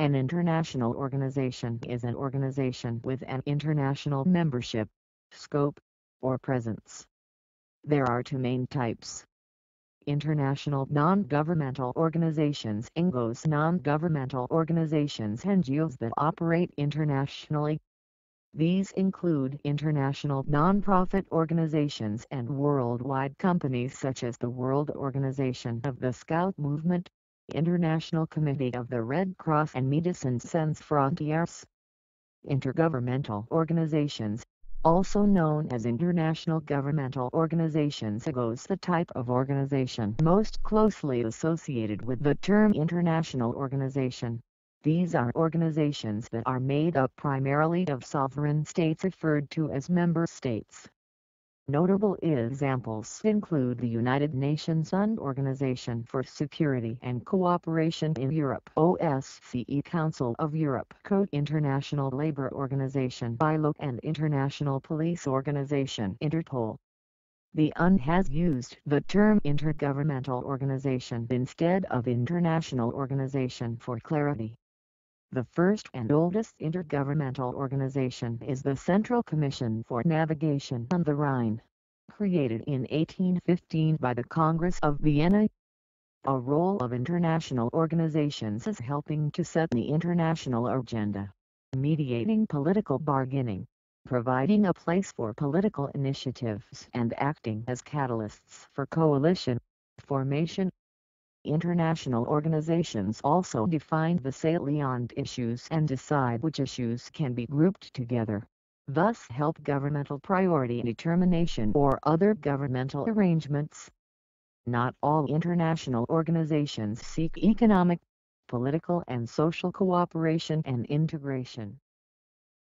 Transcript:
An international organization is an organization with an international membership, scope, or presence. There are two main types. International non-governmental organizations NGOs non-governmental organizations NGOs that operate internationally. These include international non-profit organizations and worldwide companies such as the World Organization of the Scout Movement, International Committee of the Red Cross and Médecins Sans Frontières. Intergovernmental organizations also known as international governmental organizations IGOs the type of organization most closely associated with the term international organization. These are organizations that are made up primarily of sovereign states referred to as member states. Notable examples include the United Nations UN Organization for Security and Cooperation in Europe OSCE Council of Europe COE International Labour Organization ILO and International Police Organization Interpol. The UN has used the term intergovernmental organization instead of international organization for clarity. The first and oldest intergovernmental organization is the Central Commission for Navigation on the Rhine, created in 1815 by the Congress of Vienna. A role of international organizations is helping to set the international agenda, mediating political bargaining, providing a place for political initiatives and acting as catalysts for coalition formation International organizations also define the salient issues and decide which issues can be grouped together, thus help governmental priority determination or other governmental arrangements. Not all international organizations seek economic, political and social cooperation and integration.